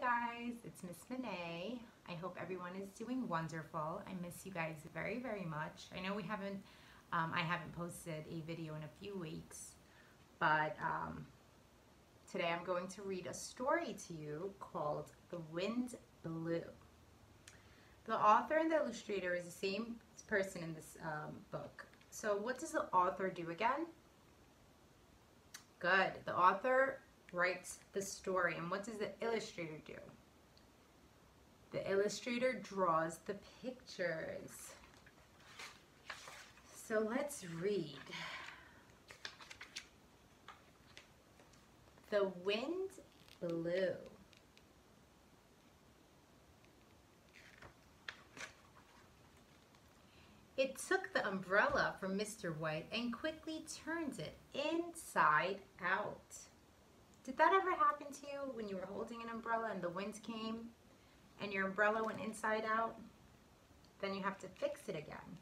Hi guys, it's Miss Monet. I hope everyone is doing wonderful. I miss you guys very, very much. I know we haven't, um, I haven't posted a video in a few weeks, but um, today I'm going to read a story to you called The Wind Blew. The author and the illustrator is the same person in this um, book. So what does the author do again? Good. The author writes the story. And what does the illustrator do? The illustrator draws the pictures. So let's read. The wind blew. It took the umbrella from Mr. White and quickly turned it inside out. Did that ever happen to you when you were holding an umbrella and the wind came and your umbrella went inside out? Then you have to fix it again.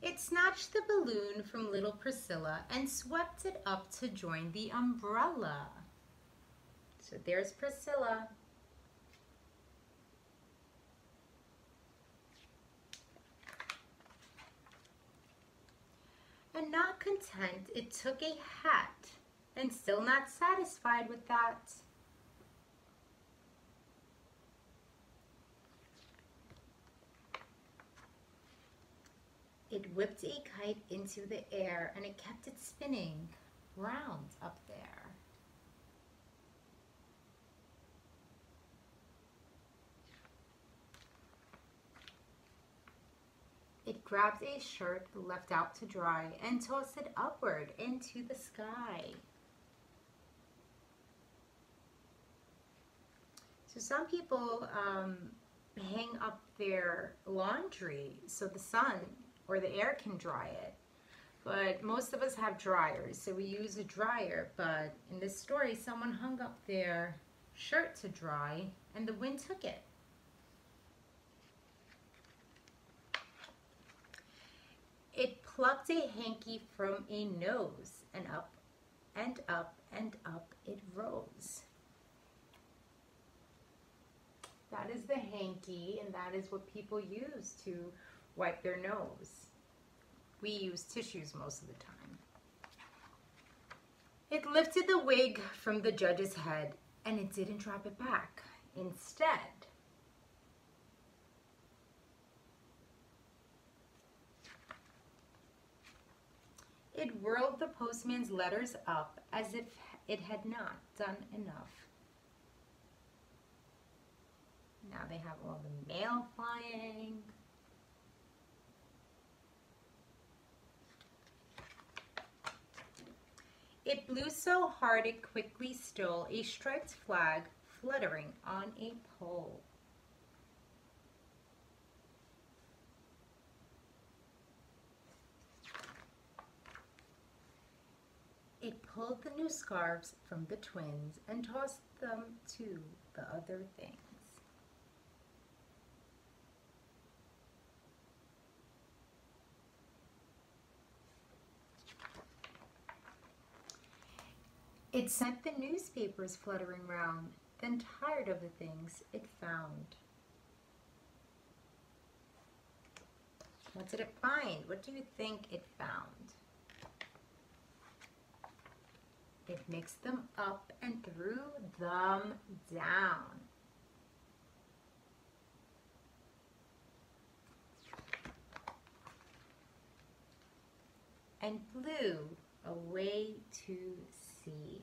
It snatched the balloon from little Priscilla and swept it up to join the umbrella. So there's Priscilla Not content, it took a hat, and still not satisfied with that. It whipped a kite into the air and it kept it spinning round up there. It grabbed a shirt left out to dry and tossed it upward into the sky. So some people um, hang up their laundry so the sun or the air can dry it. But most of us have dryers, so we use a dryer. But in this story, someone hung up their shirt to dry and the wind took it. It plucked a hanky from a nose, and up and up and up it rose. That is the hanky, and that is what people use to wipe their nose. We use tissues most of the time. It lifted the wig from the judge's head, and it didn't drop it back. Instead, It whirled the postman's letters up as if it had not done enough. Now they have all the mail flying. It blew so hard it quickly stole a striped flag fluttering on a pole. It pulled the new scarves from the twins and tossed them to the other things. It sent the newspapers fluttering round, then tired of the things it found. What did it find? What do you think it found? It mixed them up and threw them down. And flew away to sea.